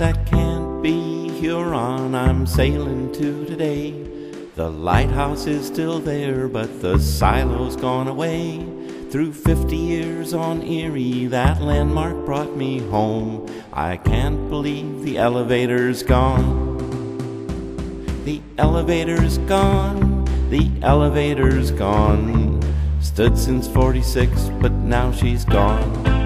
That can't be Huron I'm sailing to today. The lighthouse is still there, but the silo's gone away. Through 50 years on Erie, that landmark brought me home. I can't believe the elevator's gone. The elevator's gone, the elevator's gone. Stood since 46, but now she's gone.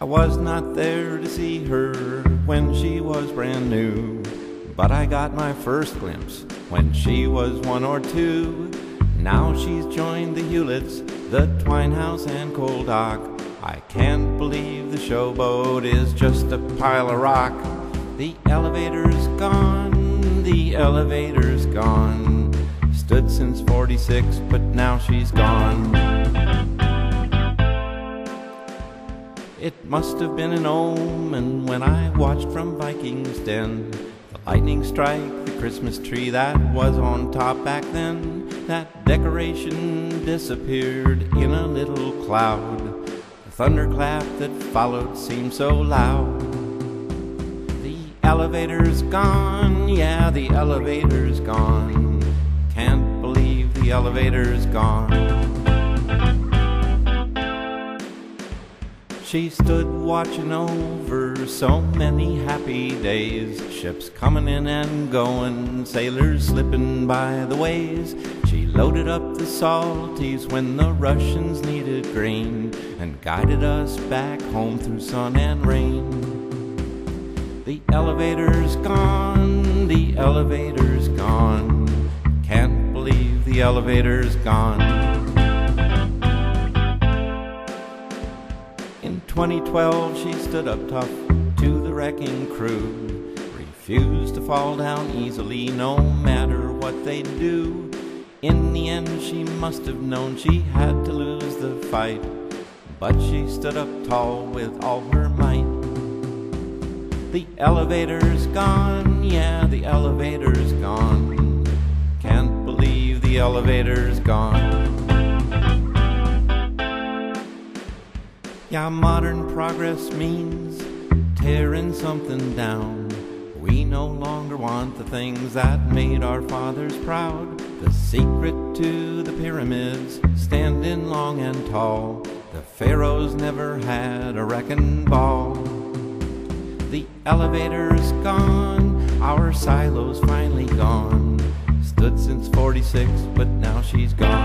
I was not there to see her when she was brand new, but I got my first glimpse when she was one or two. Now she's joined the Huletts, the Twine House, and Coal Dock. I can't believe the showboat is just a pile of rock. The elevator's gone, the elevator's gone. Stood since 46, but now she's gone. It must have been an omen when I watched from Viking's Den. The lightning strike the Christmas tree that was on top back then. That decoration disappeared in a little cloud. The thunderclap that followed seemed so loud. The elevator's gone, yeah, the elevator's gone. Can't believe the elevator's gone. She stood watching over so many happy days. Ships coming in and going, sailors slipping by the ways. She loaded up the salties when the Russians needed grain and guided us back home through sun and rain. The elevator's gone, the elevator's gone. Can't believe the elevator's gone. 2012, she stood up tough to the wrecking crew. Refused to fall down easily, no matter what they do. In the end, she must have known she had to lose the fight. But she stood up tall with all her might. The elevator's gone, yeah, the elevator's gone. Can't believe the elevator's gone. Yeah, modern progress means tearing something down. We no longer want the things that made our fathers proud. The secret to the pyramids standing long and tall. The pharaohs never had a wrecking ball. The elevator's gone, our silo's finally gone. Stood since 46, but now she's gone.